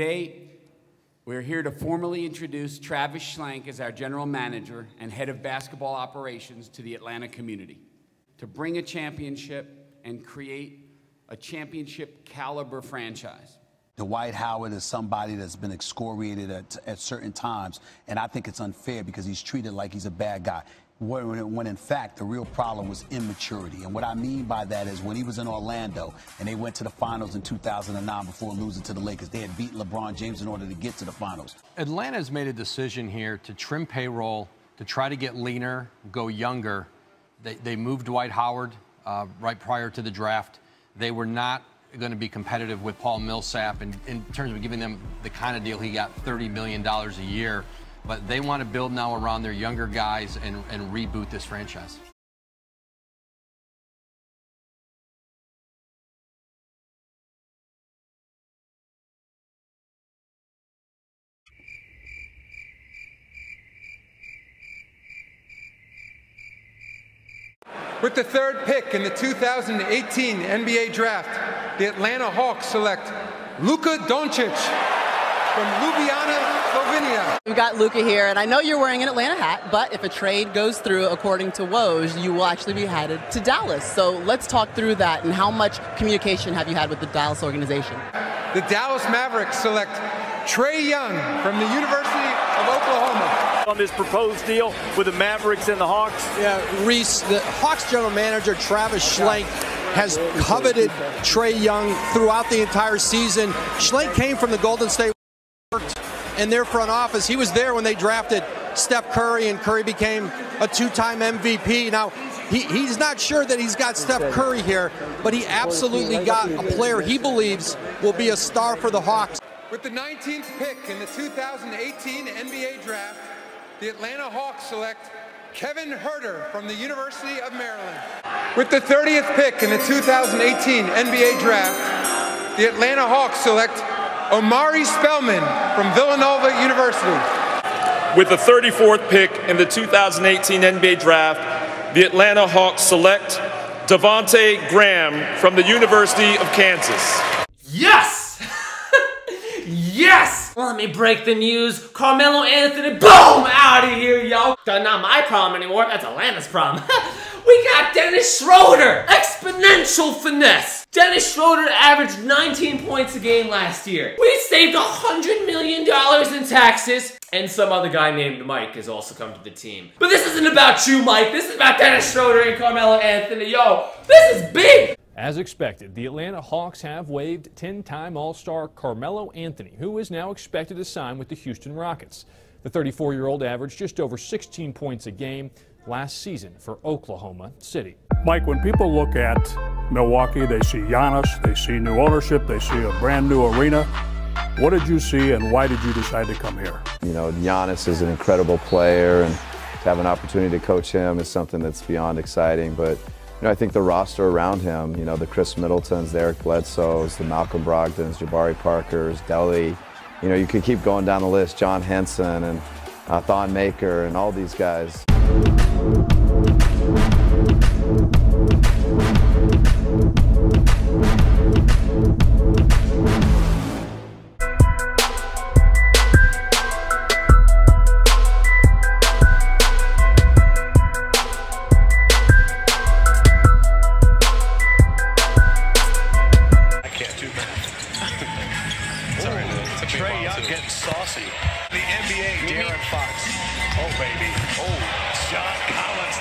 Today, we're here to formally introduce Travis Schlenk as our general manager and head of basketball operations to the Atlanta community to bring a championship and create a championship caliber franchise. Dwight Howard is somebody that's been excoriated at, at certain times, and I think it's unfair because he's treated like he's a bad guy. When, when, in fact the real problem was immaturity. And what I mean by that is when he was in Orlando and they went to the finals in 2009 before losing to the Lakers, they had beaten LeBron James in order to get to the finals. Atlanta has made a decision here to trim payroll, to try to get leaner, go younger. They, they moved Dwight Howard uh, right prior to the draft. They were not going to be competitive with Paul Millsap in, in terms of giving them the kind of deal he got $30 million a year. But they want to build now around their younger guys and, and reboot this franchise. With the third pick in the 2018 NBA Draft, the Atlanta Hawks select Luka Doncic from Ljubljana, Slovenia. We've got Luka here, and I know you're wearing an Atlanta hat, but if a trade goes through according to Woj, you will actually be headed to Dallas. So let's talk through that and how much communication have you had with the Dallas organization? The Dallas Mavericks select Trae Young from the University of Oklahoma. On this proposed deal with the Mavericks and the Hawks? Yeah, Reese, the Hawks general manager Travis Schlenk has coveted Trae Young throughout the entire season. Schlenk came from the Golden State in their front office. He was there when they drafted Steph Curry, and Curry became a two-time MVP. Now, he, he's not sure that he's got Steph Curry here, but he absolutely got a player he believes will be a star for the Hawks. With the 19th pick in the 2018 NBA Draft, the Atlanta Hawks select Kevin Huerter from the University of Maryland. With the 30th pick in the 2018 NBA Draft, the Atlanta Hawks select Omari Spellman from Villanova University. With the 34th pick in the 2018 NBA Draft, the Atlanta Hawks select Devonte Graham from the University of Kansas. Yes! yes! Let me break the news. Carmelo Anthony, boom! Out of here, yo! That's not my problem anymore. That's Atlanta's problem. we got Dennis Schroeder! Exponential finesse! Dennis Schroeder averaged 19 points a game last year. We saved $100 million in taxes. And some other guy named Mike has also come to the team. But this isn't about you, Mike. This is about Dennis Schroeder and Carmelo Anthony. Yo, this is big! As expected, the Atlanta Hawks have waived 10-time All-Star Carmelo Anthony, who is now expected to sign with the Houston Rockets. The 34-year-old averaged just over 16 points a game last season for Oklahoma City. Mike, when people look at Milwaukee, they see Giannis, they see new ownership, they see a brand new arena. What did you see and why did you decide to come here? You know, Giannis is an incredible player and to have an opportunity to coach him is something that's beyond exciting. But, you know, I think the roster around him, you know, the Khris Middletons, the Eric Bledsoes, the Malcolm Brogdons, Jabari Parkers, Delly, you know, you could keep going down the list, John Henson and uh, Thon Maker and all these guys.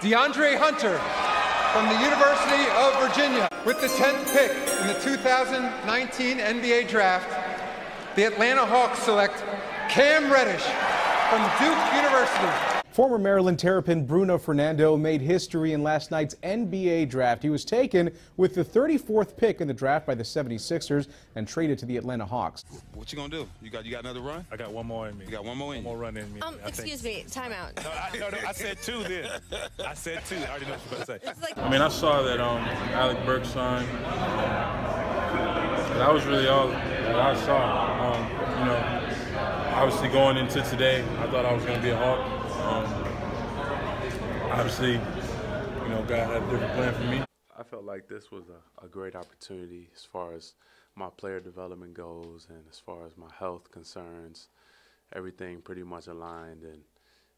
De'Andre Hunter from the University of Virginia. With the 10th pick in the 2019 NBA Draft, the Atlanta Hawks select Cam Reddish from Duke University. Former Maryland Terrapin Bruno Fernando made history in last night's NBA draft. He was taken with the 34th pick in the draft by the 76ers and traded to the Atlanta Hawks. What you gonna do? You got you got another run? I got one more in me. You got one more in One more run in me. Um, I excuse think. me, timeout. No, I, no, no, I said two then. I said two. I already know what you're about to say. like- I mean, I saw that um, Alec Burks signed. That was really all that I saw. Um, you know, obviously going into today, I thought I was going to be a Hawk. Um, obviously, you know, God had a different plan for me. I felt like this was a, a great opportunity as far as my player development goes and as far as my health concerns. Everything pretty much aligned, and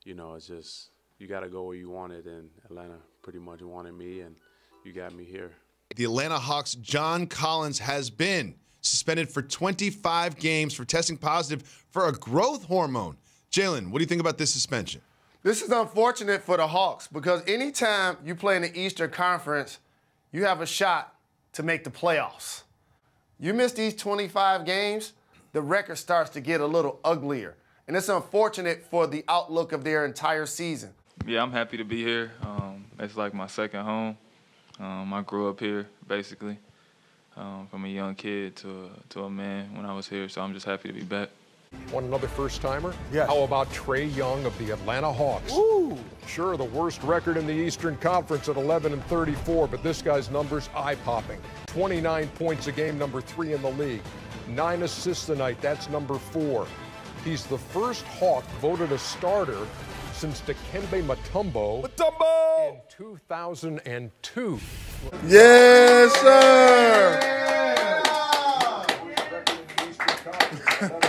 you know, it's just you got to go where you want it, and Atlanta pretty much wanted me, and you got me here. The Atlanta Hawks' John Collins has been suspended for 25 games for testing positive for a growth hormone. Jalen, what do you think about this suspension? This is unfortunate for the Hawks because anytime you play in the Eastern Conference, you have a shot to make the playoffs. You miss these 25 games, the record starts to get a little uglier. And it's unfortunate for the outlook of their entire season. Yeah, I'm happy to be here. Um, it's like my second home. Um, I grew up here, basically, um, from a young kid to a, to a man when I was here. So I'm just happy to be back. Want another first timer? Yes. How about Trae Young of the Atlanta Hawks? Ooh. Sure, the worst record in the Eastern Conference at 11 and 34, but this guy's numbers eye popping. 29 points a game, number three in the league. Nine assists tonight, that's number four. He's the first Hawk voted a starter since Dikembe Mutombo, Mutombo! in 2002. Yes, sir! Yeah.